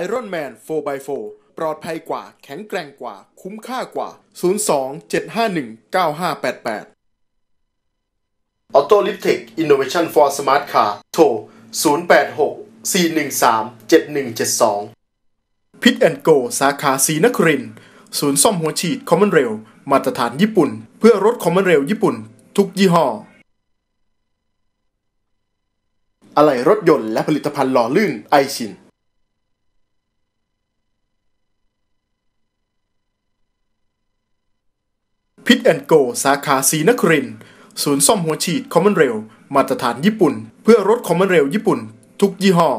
Iron Man 4x4 ปลอดภัยกว่า แข็งแกร่งกว่า คุ้มค่ากว่า 02 751 9588 Auto l i f t e c Innovation for Smart Car โทร 086 413 7172 พิทแอนโกสาขาสีนครินทร์ศูนย์ซ่อมหัวฉีดคอมมอนเรลมาตรฐานญี่ปุ่น เพื่อรถคอมมอนเรลญี่ปุ่น ทุกยี่ห้ออะไหล่รถยนต์และผลิตภัณฑ์หล่อลื่นไอชิน พิท แอนโกสาขาสีนครินศูนย์ซ่อมหัวฉีดคอมมอนเรลมาตรฐานญี่ปุ่น เพื่อรถคอมมอนเรลญี่ปุ่น ทุกยี่ห้อ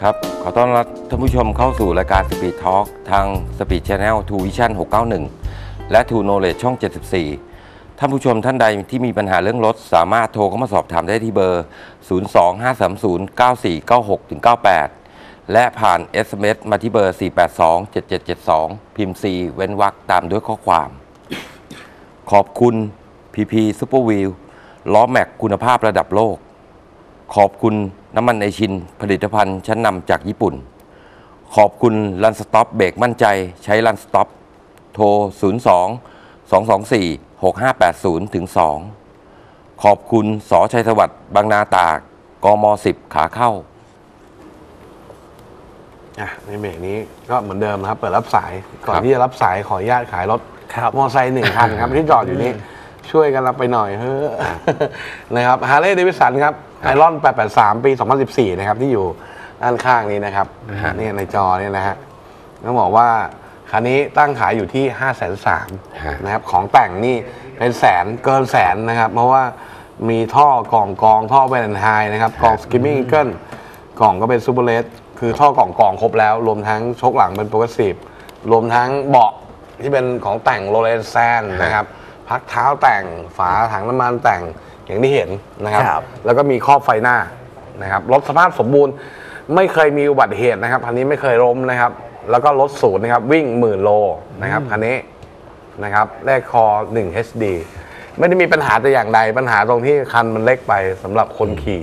ครับ ขอต้อนรับท่านผู้ชมเข้าสู่รายการ Speed Talk ทาง Speed Channel 2 Vision 691 และ 2 Knowledge ช่อง 74 ท่านผู้ชมท่านใดที่มีปัญหาเรื่องรถ สามารถโทรเข้ามาสอบถามได้ที่เบอร์ 025309496-98 และผ่าน SMS มาที่เบอร์ 482-7772 พิมพ์ C เว้นวรรคตามด้วยข้อความ ขอบคุณ PP Super Wheel ล้อแม็กคุณภาพระดับโลก ขอบคุณน้ำมันไอชิน ผลิตภัณฑ์ชั้นนำจากญี่ปุ่น ขอบคุณลันสต็อปเบรกมั่นใจใช้ลันสต็อปโทร 02 224 6580ถึง2ขอบคุณสอชัยสวัสดิ์บางนาตากกม 10 ขาเข้า อะในเบรกนี้ก็เหมือนเดิมนะครับ เปิดรับสายก่อนครับที่จะรับสายขออนุญาตขายรถครับมอเตอร์ไซค์หนึ่งคันครับที่จอดอยู่นี่ช่วยกันรับไปหน่อยเฮ้อะนะครับฮาร์เลย์เดวิสันครับไอรอน 883 ปี 2014 นะครับ ที่อยู่ด้านข้างนี้นะครับเนี่ยในจอเนี่ยนะฮะต้องบอกว่าคันนี้ตั้งขายอยู่ที่ 5 3 0 0 0นะครับ ของแต่งนี่เป็นแสนเกินแสนนะครับ เพราะว่ามีท่อกล่องกองท่อแวนไฮนะครับ กล่องสกิมมิ่งเกิลกล่องก็เป็นซูเปอร์เลส คือท่อกล่องกล่องครบแล้ว รวมทั้งชกหลังเป็นโปรเกรสซีฟรวมทั้งเบาะที่เป็นของแต่งโรเลนแซนนะครับพักเท้าแต่งฝาถังน้ำมันแต่งอย่างที่เห็นนะครับ ครับ แล้วก็มีครอบไฟหน้านะครับรถสภาพสมบูรณ์ไม่เคยมีอุบัติเหตุนะครับคันนี้ไม่เคยล้มนะครับ แล้วก็รถศูนย์นะครับวิ่งหมื่นโลนะครับคันนี้นะครับแลกคอ1 HD ไม่ได้มีปัญหาแต่อย่างใดปัญหาตรงที่คันมันเล็กไปสำหรับคนขี่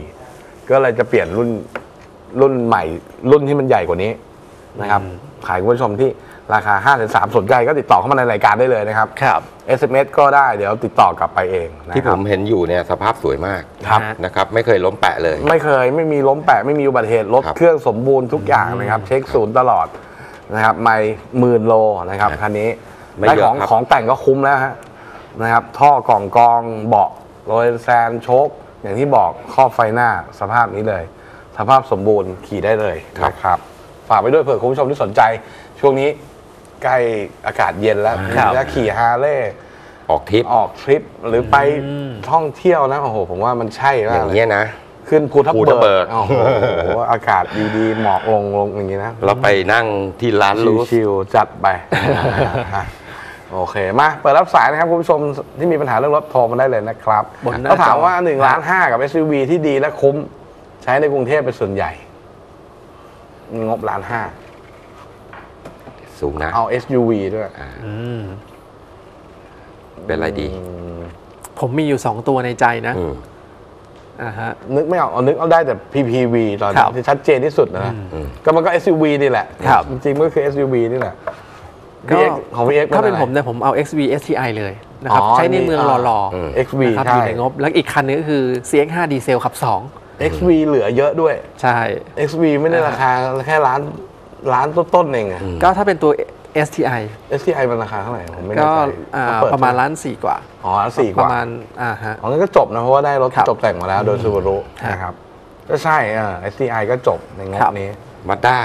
ก็เลยจะเปลี่ยนรุ่น รุ่นใหม่ รุ่นที่มันใหญ่กว่านี้นะครับ ขายคุณผู้ชมที่ราคา5 3สนใจก็ติดต่อเข้ามาในรายการได้เลยนะครับ ครับ SMS ก็ได้เดี๋ยวติดต่อกลับไปเองนะที่คผรับ มเห็นอยู่เนี่ยสภาพสวยมากครับ นะครับ ไม่เคยล้มแปะเลย ไม่เคยไม่มีล้มแปะไม่มีอุบัติเหตุรถครับเครื่องสมบูรณ์ทุกอย่างนะครับ เช็คศูนย์ตลอดนะครับ ไม่หมื่นโลนะครับคันนี้ไม่ได้เยขอะองครับ ของแต่งก็คุ้มแล้วฮะนะครับ ท่อกล่องกองเบาะโรยแซนโชคอย่างที่บอกครอบไฟหน้าสภาพนี้เลย สภาพสมบูรณ์ขี่ได้เลยนะครับฝากไปด้วยเผื่อคุณผู้ชมที่สนใจ ช่วงนี้ใกล้อากาศเย็นแล้วครับจะขี่ฮาร์เลย์ออกทริปออกทริปหรือไปท่องเที่ยวนะโอ้โหผมว่ามันใช่อมากย่างเลยเงี้ยนะขึ้นภูทับภูทับเบิเบิกกโอ้โหอากาศดีๆหมอกลงลงอย่างนี้นะเราไปนั่งที่ร้านรูสชิวๆจัดไปโอเคมาเปิดรับสายนะครับคุณผู้ชมที่มีปัญหาเรื่องรถโทรมาได้เลยนะครับบนหน้าถ้าถามว่าจอ1ล้านห้ากับ SUV ที่ดีและคุ้มใช้ในกรุงเทพเป็นส่วนใหญ่ งบล้านห้า สูงนะ เอา SUV ด้วยอืมเป็นอะไรดีผมมีอยู่สองตัวในใจนะอืม อ่าฮะ นึกไม่ออกเอานึกเอาได้แต่ PPV ตอนครันี้บที่ชัดเจนที่สุดนะอืม ก็มันก็ SUV นี่แหละ ครับจริงๆมันก็คือ SUV นี่แหละ ก็ VX ของ VX ถ้าเป็นอะไร ผมเนี่ยผมเอา XV STI เลยนะครับ อ๋อใช้ในเมืองนี่หล่ออืม XV ๆนะครับอใช่ยู่ในงบ แล้วอีกคันนึงก็คือ CX5 ดีเซลขับ XV เหลือเยอะด้วย2ใช่ XV ไม่ได้ราคาแค่ล้านล้านต้นๆเองอะก็ถ้าเป็นตัว STI STI มันราคาเท่าไหร่ผมไม่แน่ก็ใจอ่าเปิดประมาณล้านสี่กว่า อ๋อล้านสี่กประว่ามาณอ่าฮะอ๋องั้นก็จบนะ เพราะว่าได้รถครับจบแต่งมาแล้วโดยซูบารุฮะนะครับ ก็ใช่อ่า STI ก็จบในงบครับนี้มาด้า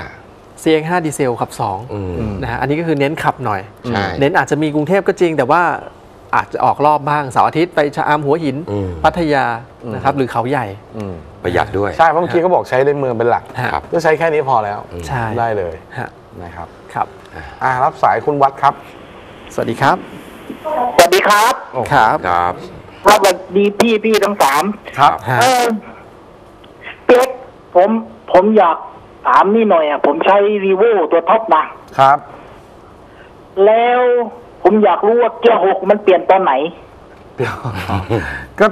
CX5 ดีเซลขับอืม2นะฮะอันนี้ก็คือเน้นขับหน่อยใช่เน้นอาจจะมีกรุงเทพก็จริงแต่ว่า อาจจะออกรอบบ้างเสาร์อาทิตย์ไปชะอำหัวหิน อืม พัทยานะครับหรือเขาใหญ่ อืม ประหยัดด้วย ใช่เพราะเมื่อกี้เขาบอกใช้ในเมืองเป็นหลักฮะครับ ก็ใช้แค่นี้พอแล้วใช่ ได้เลยฮะนะครับครับ อ่ารับสายคุณวัดครับ สวัสดีครับสวัสดีครับครับครับ ครับสวัสดีพี่พี่ทั้งสามครับ ฮะเออเป๊กผมผมอยากถามนี่หน่อยอะ ผมใช้รีโวตัวท็อปนะครับ แล้ว ผมอยากรู้ว่าเกียร์หกมันเปลี่ยนตอนไหนเดี๋ยวก็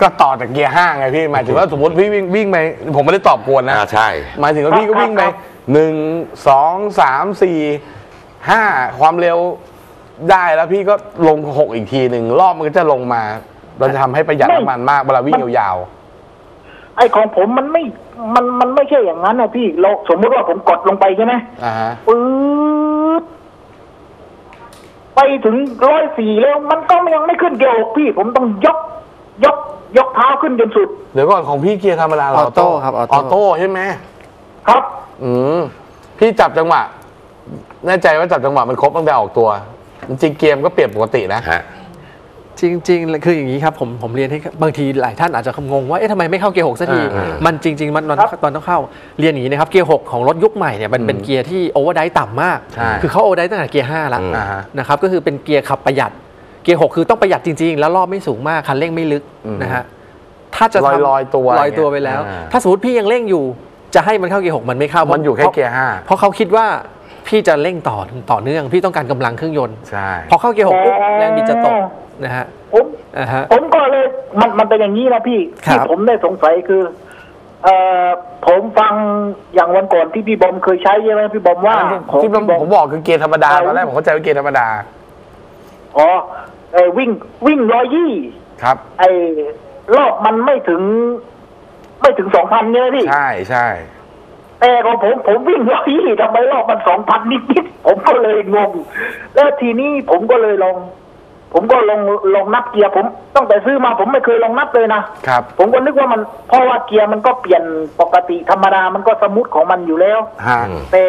ก็ต่อจากเกียร์ห้าไงพี่หมายถึงว่าสมมติพี่วิ่งวิ่งไปผมไม่ได้ตอบกวนนะอ่าใช่ หมายถึงว่าพี่ก็วิ่งไปหนึ่งสองสามสี่ห้าความเร็วได้แล้วพี่ก็ลงหกอีกทีหนึ่งรอบมันก็จะลงมา เราจะทำให้ประหยัดไม่น้ำมันมากเวลาวิ่งยาวไอ้ของผมมันไม่ มันมันไม่ใช่อย่างนั้นนะพี่เราสมมุติว่าผมกดลงไปใช่ไหมๆอ่าฮะ ปื๊ด ไปถึงร้อยสี่แล้วมันก็ยังไม่ขึ้นเกียร์หกพี่ ผมต้องยกยกยกเท้าขึ้นจนสุด เดี๋ยวก่อนของพี่เกียร์ธรรมดาเหรออโต้ครับออโต้ ออโต้ใช่ไหมครับ อืมพี่จับจังหวะแน่ใจว่าจับจังหวะมันครบตั้งแต่ออกตัวจริงๆเกียร์ก็เปลี่ยนปกตินะฮะ จริง ๆ คืออย่างนี้ครับผมผมเรียนให้บางทีหลายท่านอาจจะงงว่าเอ๊ะทำไมไม่เข้าเกียร์หกสักทีอ่ามันจริง ๆ มันมันครับตอนต้องเข้าเรียนอย่างนี้นะครับเกียร์หกของรถยุคใหม่เนี่ยมันเป็นเกียร์ที่ overdrive ต่ำมากใช่คือเขา overdrive ตั้งแต่เกียร์ห้าแล้วอืมอ่าฮะนะครับก็คือเป็นเกียร์ขับประหยัดเกียร์หกคือต้องประหยัดจริง ๆ แล้วรอบไม่สูงมากคันเร่งไม่ลึกอืมนะฮะถ้าจะทำลอยๆตัวลอยตัวไปแล้วอ่าถ้าสมมติพี่ยังเร่งอยู่จะให้มันเข้าเกียร์หกมันไม่เข้ามันอยู่แค่พราะเกียร์ห้าเพราะเขาคิดว่า พี่จะเร่งต่อต่อเนื่อง พี่ต้องการกำลังเครื่องยนต์ใช่พอเข้าเกียร์หกปุ๊บอ๋อแรงบิดจะตกนะฮะผมอ่าฮะผมก็เลยมันมันเป็นอย่างนี้นะพี่ครับที่ผมได้สงสัยคือเอ่อผมฟังอย่างวันก่อนที่พี่บอมเคยใช้ใช่ไหมพี่บอมว่าของที่ผมพี่บอมผมบอกคือเกียร์ธรรมดาเอาตอนแรกผมเข้าใจว่าเกียร์ธรรมดาอ๋อเออวิ่งวิ่งร้อยยี่ครับ ไอ้รอบมันไม่ถึง ไม่ถึงสองพันเนี่ยพี่ใช่ใช่ แต่ของผมผมวิ่งร้อยยี่ทำไมรอบมันสองพันนิดๆผมก็เลยงง แล้วทีนี้ผมก็เลยลอง ผมก็ลองลองนับเกียร์ผมตั้งแต่ซื้อมาผมไม่เคยลองนับเลยนะครับ ผมก็นึกว่ามันเพราะว่าเกียร์มันก็เปลี่ยนปกติธรรมดามันก็สมูทของมันอยู่แล้วฮะอืมแต่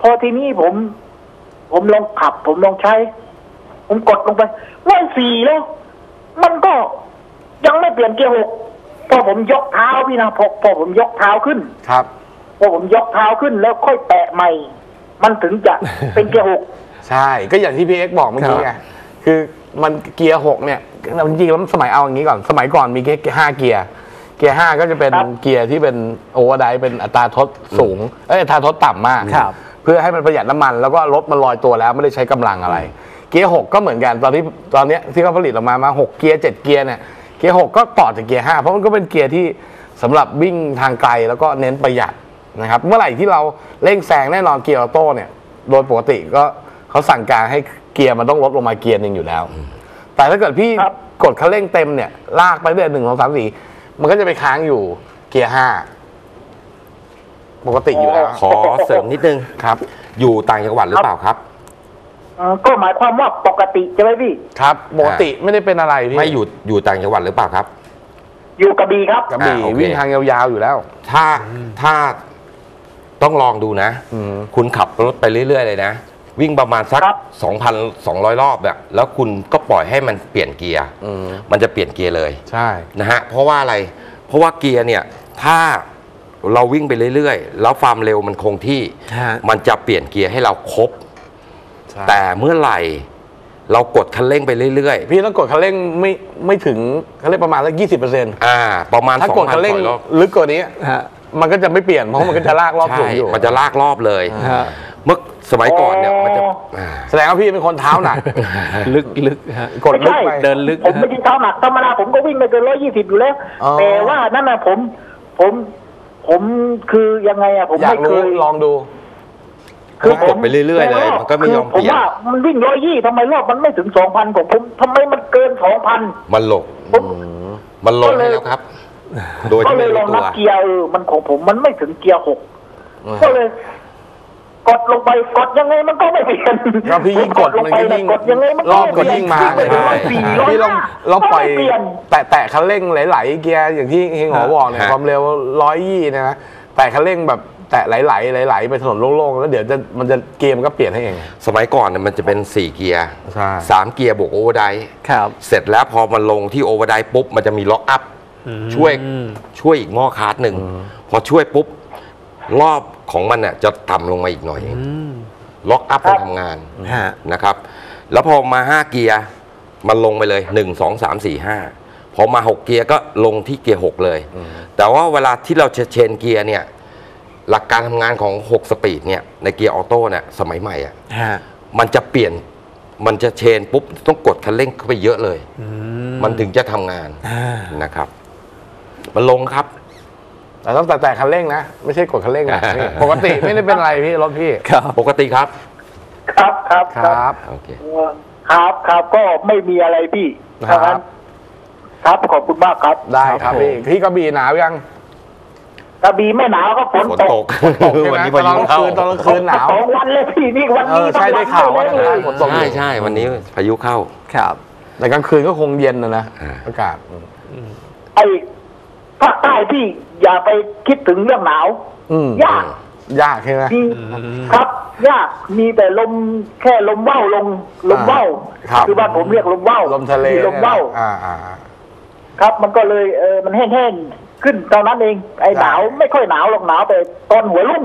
พอทีนี้ผม ผมลองขับ ผมลองใช้ ผมกดลงไปร้อยสี่แล้ว มันก็ยังไม่เปลี่ยนเกียร์หกพอผมยกเท้าพี่นะพอพอผมยกเท้าขึ้นครับ พอผมยกเท้าขึ้นแล้วค่อยแตะใหม่ มันถึงจะเป็นเกียร์หกใช่ก็อย่างที่พี่เอ็กซ์บอกเมื่อกี้ไงคือมันเกียร์หกเนี่ยจริงๆแล้วสมัยเอาอย่างนี้ก่อนสมัยก่อนมีแค่ห้าเกียร์เกียร์ห้าก็จะเป็นเกียร์ที่เป็น overdrive เป็นอัตราทดสูงเอ้ยอัตราทดต่ำมากครับเพื่อให้มันประหยัดน้ำมันแล้วก็รถมันลอยตัวแล้วไม่ได้ใช้กำลังอะไร เกียร์หกก็เหมือนกันตอนที่ตอนเนี้ยที่เขาผลิตออกมามาหกเกียร์เจ็ดเกียร์เนี่ยเกียร์หกก็ต่อจากเกียร์ห้าเพราะมันก็เป็นเกียร์ที่สำหรับวิ่งทางไกลแล้วก็เน้นประหยัด นะครับเมื่อไหร่ที่เราเร่งแซงแน่นอนเกียร์ออโต้เนี่ยโดยปกติก็เขาสั่งการให้เกียร์มันต้องลดลงมาเกียร์หนึ่งอยู่แล้ว แต่ถ้าเกิดพี่ครับกดคันเร่งเต็มเนี่ยลากไปเรื่อยหนึ่งสองสามสี่มันก็จะไปค้างอยู่เกียร์ห้าปกติอยู่แล้วขอเสริมนิดนึงครับ อยู่ต่างจังหวัดหรือเปล่าครับเอ่อก็หมายความว่าปกติใช่ไหมพี่ครับปกติไม่ได้เป็นอะไรพี่ไม่อยู่อยู่ต่างจังหวัดหรือเปล่าครับ อยู่กระบี่ครับกระบี่อ่าโอเควิ่งทางยาวๆอยู่แล้ว ถ้าถ้า ต้องลองดูนะอืมคุณขับรถไปเรื่อย ๆ เลยนะ วิ่งประมาณสักครับ2,200 รอบแบบแล้วคุณก็ปล่อยให้มันเปลี่ยนเกียร์อืมมันจะเปลี่ยนเกียร์เลยใช่นะฮะเพราะว่าอะไรเพราะว่าเกียร์เนี่ยถ้าเราวิ่งไปเรื่อยๆ แล้วความเร็วมันคงที่ฮะมันจะเปลี่ยนเกียร์ให้เราครบใช่แต่เมื่อไหร่เรากดคันเร่งไปเรื่อยพี่ต้องกดคันเร่งไม่ไม่ถึงคันเร่งประมาณสักยี่สิบเปอร์เซ็นต์ๆอ่า ประมาณถ้ากดคันเร่ง2,200รอบลึกกว่านี้ฮะ มันก็จะไม่เปลี่ยนเพราะมันก็จะลากรอบสูใช่งอยู่ มันจะลากรอบเลยฮะ เมื่อสมัยก่อนเนี่ยมันจะอ๋ออ่าแสดงว่าพี่เป็นคนเท้าหนัก ลึกลึกฮะ กดลึกไป เดินลึกผมนะไม่ใช่เท้าหนักธรรมดาผมก็วิ่งไม่เกินร้อยยี่สิบอยู่แล้ว อ๋อ แต่ว่านั่นน่ะผมผมผมคือยังไงอะผมอยากไม่เครู้ย ลองดูก็กดไปเรื่อยๆเลยมันก็ไม่ยอมเปลี่ยนผมว่ามันวิ่งร้อยยี่ทำไมรอบมันไม่ถึงสองพันของผมทำไมมันเกินสองพันมันหลง ผมมันลงก็เลยให้แล้วครับ โดยก็ที่เลไม่ยลรู้องตันัวบเกียร์เออมันของผมมันไม่ถึงเกียร์หกอืมก็เลย กดลงไปกดยังไงมันก็ไม่เปลี่ยนก็พี่ยิ่งกดลงมันไปก็นะยิ่งกดยังไงมันรอบไม่ก็เปลี่ยิ่งมาวิ่ไปถึงร้อยสี่ร้อยพี่ลองห้าลองปล่อยก็ไม่เปลี่ยน แตะแตะคันเร่งไหลๆเกียร์อย่างที่เฮงหอบอกเนี่ยฮะ ความเร็วร้อยยี่นะนะแต่คันเร่งแบบแตะไหลๆไหลๆไปถนนโล่ง ๆ แล้วเดี๋ยวจะมันจะเกมก็เปลี่ยนให้เอง สมัยก่อนเนี่ยมันจะเป็น 4 เกียร์ใช่ สามเกียร์บวกโอเวอร์ไดครับ เสร็จแล้วพอมันลงที่โอเวอร์ไดปุ๊บ มันจะมีล็อกอัพ ช่วยอืมช่วยอีกง้อคาร์ดหนึ่งพอช่วยปุ๊บรอบของมันเนี่ยจะต่ำลงมาอีกหน่อยอืม lock-up มันทำงานฮะนะครับ แล้วพอมา5เกียร์มันลงไปเลย1 2 3 4 5พอมา6เกียร์ก็ลงที่เกียร์6เลย แต่ว่าเวลาที่เราจะ change เกียร์เนี่ย หลักการทำงานของ6 speed เนี่ยในเกียร์ออโต้เนี่ยสมัยใหม่อะฮะมันจะเปลี่ยนมันจะ change ปุ๊บต้องกดคันเร่งเข้าไปเยอะเลย มันถึงจะทำงานอ่านะครับ มันลงครับ แต่ต้องแต่แต่คันเร่งนะ ไม่ใช่กดคันเร่งนะพี่ปกติไม่ได้เป็นไรพี่รถพี่ ครับ ปกติครับ ครับครับคครัรับบโอเค ครับครับก็ไม่มีอะไรพี่ครับถ้างั้นครับขอบคุณมากครับ ได้ครับพี่พี่กระบี่หนาวยังกระบี่ไม่หนาวก็ฝนฝนตตกกวันนี้ตพาอนกลางยุเข้าคืนตอนกลางคืนหนาวสองวันเลยพี่นี่วันเอนี้อใช่ได้ข่าวว่าทั้งทางวันใต้ฝนตกใช่ใช่วันนี้พายุเข้า ครับ แต่กลางคืนก็คงเย็นนะนะอ่าอากาศไอ้ ภาคใต้พี่อย่าไปคิดถึงเรื่องหนาวอืมยากยากใช่ไหม มีครับ ยากมีแต่ลมแค่ลมว่าวลงลมว่าวครับ อบ้านผมเรียกลมว่าวลมทะเลมีลมว่าวอ่าอ่าอ่า ครับ มันก็เลยเออมันแห้งๆขึ้นเท่านั้นเองไอ้ใช่ หนาวไม่ค่อยหนาวหรอกหนาวแต่ตอนหัวรุ่ง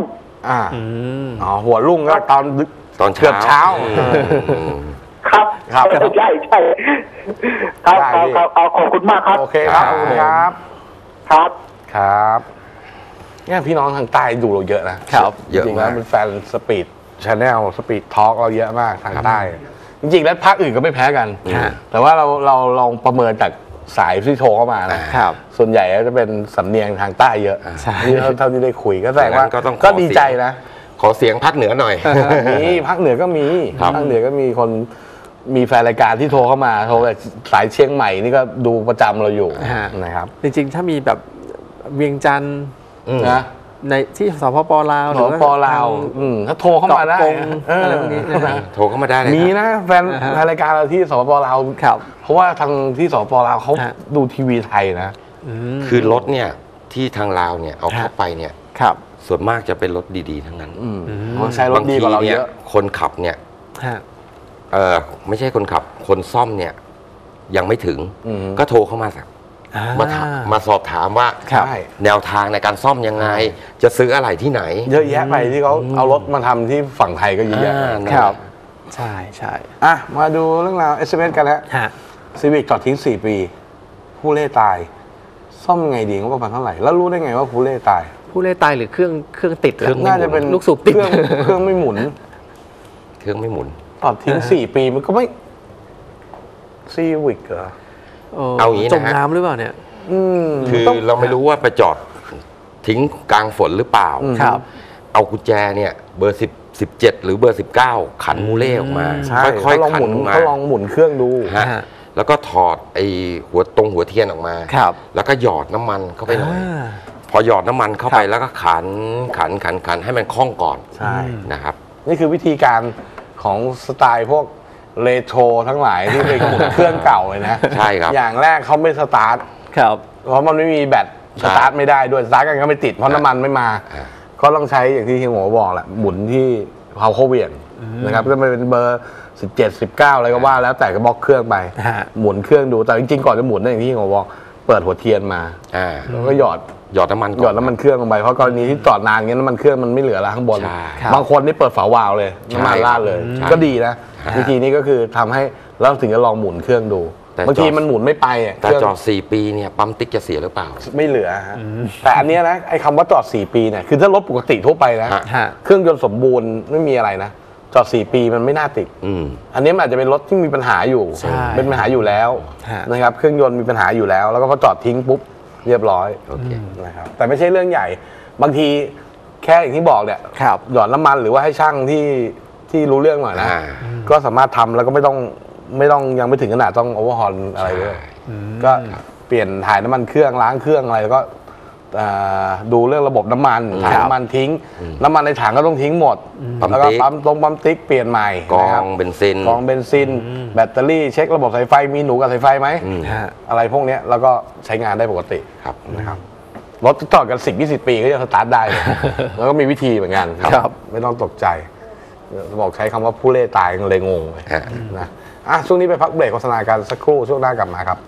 อ่าอืม อ๋อหัวรุ่งก็ตอนดึก ตอนเกือบเช้าอืม ครับครับใช่ใช่ครับได้ครับพี่ครับเอาขอบคุณมากครับ โอเคครับขอบคุณครับ ครับ ครับเนี่ยพี่น้องทางใต้ดูเราเยอะนะครับเยอะจริงๆมาแล้วก็เป็นแฟน Speed Channel Speed Talk เราเยอะมากทางใต้ จริงๆแล้วภาคอื่นก็ไม่แพ้กัน ฮะ แต่ว่าเราเราลองประเมินจากสายที่โทรเข้ามานะครับ ส่วนใหญ่ก็จะเป็นสำเนียงทางใต้เยอะใช่ ที่เท่าเท่าที่ได้คุยก็แสดงว่าดังนั้นก็ต้องขอ ก็ดีใจนะ ขอเสียงภาคเหนือหน่อย มีภาคเหนือก็มีครับ ภาคเหนือก็มีคน มีแฟนรายการที่โทรเข้ามาโทรจากสายเชียงใหม่นี่ก็ดูประจำเราอยู่ฮะนะครับจริงๆ ถ้ามีแบบเวียงจันทร์อืมนะ ในที่สปปลาวสหรือว่าปลาวอืม ถ้าโทรเข้ามาได้เกาะกงเออออะไรพวกนี้นะฮะ โทรเข้ามาได้เลยมีครับนะแฟนอ่าฮะแฟนรายการเราที่สปปลาวครับ เพราะว่าทางที่สปปลาวเขาฮะ ดูทีวีไทยนะอืมคือรถเนี่ยที่ทางลาวเนี่ยเอาเข้าฮะไปเนี่ย ครับ ส่วนมากจะเป็นรถดีๆ ทั้งนั้นอืมอืมเขาใช้รถดีกว่าเราเนี่เยยอะคนขับเนี่ยฮะ เออไม่ใช่คนขับคนซ่อมเนี่ย ยังไม่ถึงอืม ก็โทรเข้ามาสักอ่ มาถามมาสอบถามว่าครับใช่แนวทางในการซ่อมยังไง จะซื้ออะไรที่ไหนเยอะแยะไปที่เขาเอารถมาทำที่ฝั่งไทยก็เยอะแยะอ่านั่นแหละครับ ใช่ใช่อะ มาดูเรื่องราว SMS กันฮะฮะซีวิกจอดทิ้ง 4 ปี ผู้เล่ตาย ซ่อมไงดีงบประมาณเท่าไหร่ แล้วรู้ได้ไงว่าผู้เล่ตาย ผู้เล่นตายหรือเครื่องเครื่องติดเครื่องน่าจะเป็นลูกสูบติด เครื่องเครื่องไม่หมุน เครื่องไม่หมุนจ อดทิ้ง4ปีมันก็ไม่ซีวิกเหรอเอาอย่างนี้นะจมฮะน้ำหรือเปล่าเนี่ย อืมคือต้องเราไม่รู้ว่าไปจอดทิ้งกลางฝนหรือเปล่าอืมครับ เอากุญแจเนี่ยเบอร์สิบสิบเจ็ดหรือเบอร์สิบเก้าขันมูเล่ออกมา ใช่ค่อยเขาลองๆขัหมุนออกมาเขาลองหมุนเครื่องดู ฮะฮะ แล้วก็ถอดไอ้หัวตรงหัวเทียนออกมา ครับแล้วก็หยอดน้ำมันเข้าไปหน่อย อ่า พอหยอดน้ำมันเข้าไปครับแล้วก็ขันขันขันขันให้มันคล่องก่อนใช่ นะครับ นี่คือวิธีการ ของสไตล์พวกเรโทรทั้งหลายที่เป็นหมุนเครื่องเก่าเลยนะใช่ครับ อย่างแรกเขาไม่สตาร์ทครับเพราะมันไม่มีแบตใช่สตาร์ทไม่ได้ด้วยสตาร์ทกันก็ไม่ติดเพราะน้ำมันไม่มาอ่าก็ต้องใช้อย่างที่เฮียหมอบอกแหละหมุนที่เพลาข้อเหวี่ยงนะครับก็เป็นเบอร์17 19อะไรก็ว่าแล้วแต่ก็บล็อกเครื่องไปฮะหมุนเครื่องดูแต่จริงๆก่อนจะหมุนเนี่ยอย่างที่เฮียหมอบอก เปิดหัวเทียนมาอ่าแล้วก็หยอดหยอดน้ำมันก่อนหยอดน้ำมันเครื่องลงไปเพราะกรณีที่จอดนานอย่างเงี้ยน้ำมันเครื่องมันไม่เหลือแล้วข้างบน ใช่ครับบางคนนี่เปิดฝาวาล์วเลยน้ำมันราดเลย ใช่ก็ดีนะฮะวิธีนี้ก็คือทำให้เราถึงจะลองหมุนเครื่องดูแต่บางทีจอด มันหมุนไม่ไปอะแต่เครื่องจอดสี่ปีเนี่ยปั๊มติ๊กจะเสียหรือเปล่า ไม่เหลือฮะแต่อันเนี้ยนะไอ้คำว่าจอด 4 ปีเนี่ยคือถ้ารถปกติทั่วไปนะฮะฮะเครื่องยนต์สมบูรณ์ไม่มีอะไรนะ จอด 4 ปีมันไม่น่าติด อืม อันนี้มันอาจจะเป็นรถที่มีปัญหาอยู่ ใช่เป็นปัญหาอยู่แล้วฮะ นะครับ เครื่องยนต์มีปัญหาอยู่แล้ว แล้วก็พอจอดทิ้งปุ๊บเรียบร้อยโอเค นะครับ แต่ไม่ใช่เรื่องใหญ่ บางทีแค่อย่างที่บอกเนี่ยครับ หยอดน้ำมันหรือว่าให้ช่างที่ที่รู้เรื่องหน่อยนะ อ่า ก็สามารถทำแล้วก็ไม่ต้องไม่ต้องยังไม่ถึงขนาดต้อง overhaul อะไรด้วยก็เปลี่ยนถ่ายน้ำมันเครื่องล้างเครื่องอะไรแล้วก็อ่า ดูเรื่องระบบน้ำมันถ่ายน้ำมันทิ้ง น้ำมันในถังก็ต้องทิ้งหมดปั๊มแล้วก็ติ๊กปั๊มตรงปั๊มติ๊กเปลี่ยนใหม่กรองนะครับเบนซินกรองเบนซิน แบตเตอรี่เช็คระบบสายไฟมีหนูกัดสายไฟไหมอืมฮะอะไรพวกเนี้ยแล้วก็ใช้งานได้ปกติครับนะครับรถจอดกันสิบยี่สิบปีก็จะสตาร์ทได้เลยแล้วก็มีวิธีเหมือนกันครับ ไม่ต้องตกใจบอกใช้คำว่าผู้เล่ตายเลยงงเลยฮะนะอะช่วงนี้ไปพักเบรกโฆษณากันสักครู่ช่วงหน้ากลับมาครับ